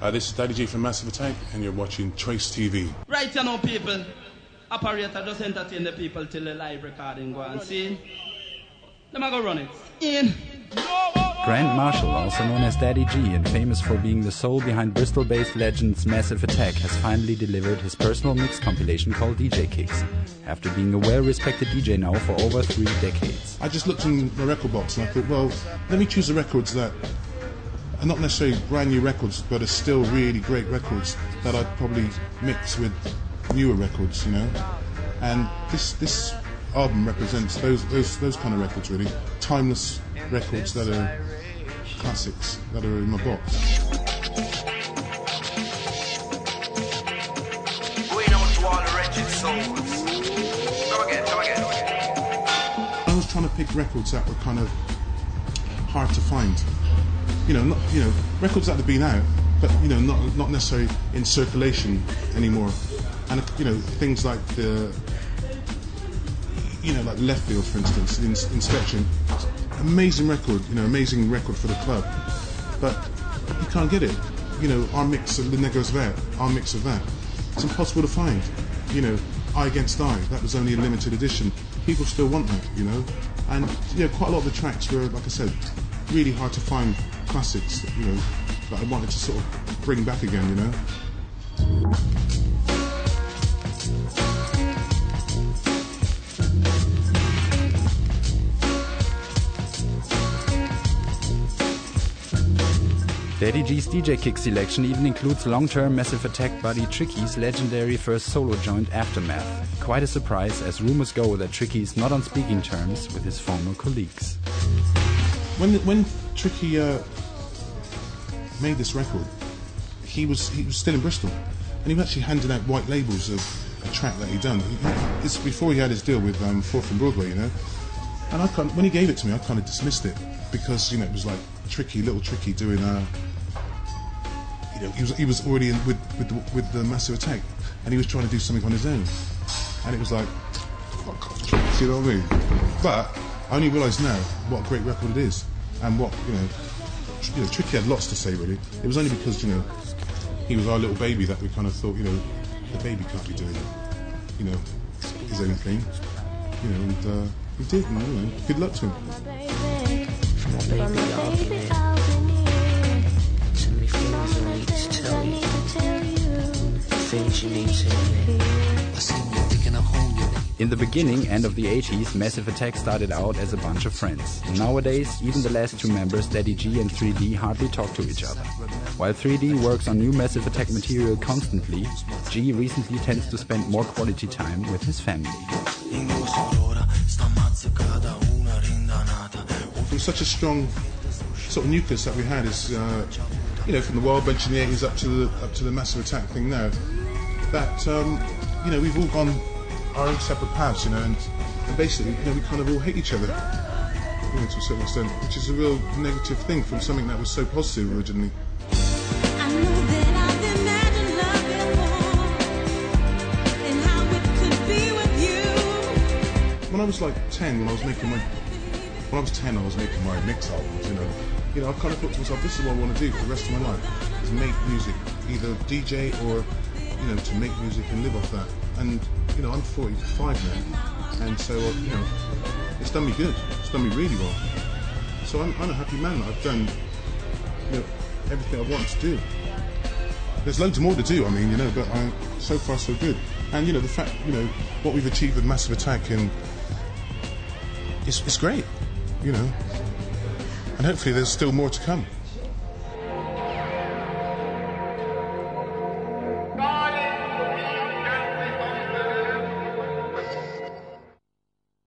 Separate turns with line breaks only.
Uh, this is Daddy G from Massive Attack, and you're watching Trace TV.
Right, you know, people. Operator just entertain the people till the live recording go and see. Let me go run it. In.
Grant Marshall, also known as Daddy G and famous for being the soul behind Bristol based legends Massive Attack, has finally delivered his personal mix compilation called DJ Kicks, after being a well respected DJ now for over three decades.
I just looked in the record box and I thought, well, let me choose the records that are not necessarily brand new records, but are still really great records that I'd probably mix with newer records, you know. And this this album represents those those those kind of records, really, timeless records that are classics that are in my box. I was trying to pick records that were kind of hard to find. You know, not you know records that have been out, but you know not not necessarily in circulation anymore. And you know things like the you know like Leftfield, for instance, in, Inspection, amazing record. You know, amazing record for the club, but you can't get it. You know, our mix of the Negros Vet, our mix of that, it's impossible to find. You know, Eye Against Eye, that was only a limited edition. People still want that, you know. And you know, quite a lot of the tracks were, like I said, really hard to find classics, you know, that I wanted to sort of bring back again, you know.
Daddy G's DJ Kick selection even includes long-term Massive Attack buddy Tricky's legendary first solo joint Aftermath. Quite a surprise as rumors go that Tricky's not on speaking terms with his former colleagues.
When when Tricky uh, made this record, he was he was still in Bristol, and he was actually handing out white labels of a track that he'd done. It's before he had his deal with um, Fourth and Broadway, you know. And I kind when he gave it to me, I kind of dismissed it because you know it was like Tricky, little Tricky doing a. you know he was he was already in with with the, with the Massive Attack, and he was trying to do something on his own, and it was like, fuck, you know what I mean? But I only realise now what a great record it is, and what you know, tr- you know, Tricky had lots to say really. It was only because you know he was our little baby that we kind of thought you know the baby can't be doing you know his own thing, you know, and uh, he did, and you know, good luck to him.
Things you need to hear.
In the beginning, end of the 80s, Massive Attack started out as a bunch of friends. Nowadays, even the last two members, Daddy G and 3D, hardly talk to each other. While 3D works on new Massive Attack material constantly, G recently tends to spend more quality time with his family.
From such a strong sort of nucleus that we had is, uh, you know, from the Wild Bunch in the 80s up to the up to the Massive Attack thing now, that um, you know we've all gone our own separate paths, you know, and, and basically you know we kind of all hate each other, you know, to a certain extent, which is a real negative thing from something that was so positive originally.
I know that I've imagined love before and how it could be with you.
When I was like 10, when I was making my when I was 10, I was making my mix albums, you know. You know, I kind of thought to myself, this is what I want to do for the rest of my life, is make music, either DJ or, you know, to make music and live off that. And, you know, I'm 45 now, and so, uh, you know, it's done me good. It's done me really well. So I'm, I'm a happy man I've done, you know, everything I wanted to do. There's loads more to do, I mean, you know, but I, so far so good. And, you know, the fact, you know, what we've achieved with Massive Attack and it's, it's great, you know. And hopefully there's still more to come.